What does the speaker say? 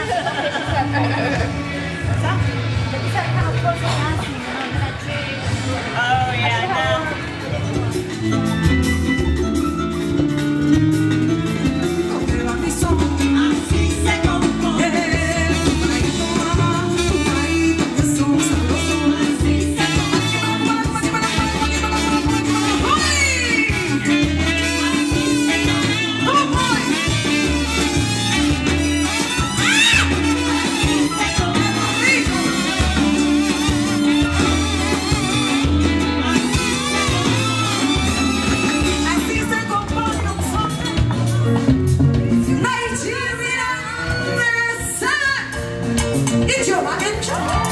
Nah, Thanks.